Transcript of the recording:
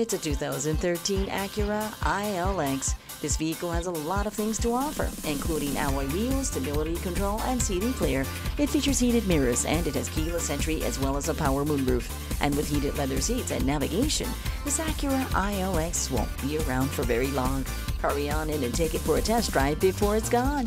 It's a 2013 Acura ILX. This vehicle has a lot of things to offer, including alloy wheels, stability control, and CD player. It features heated mirrors and it has keyless entry as well as a power moonroof. And with heated leather seats and navigation, this Acura ILX won't be around for very long. Hurry on in and take it for a test drive before it's gone.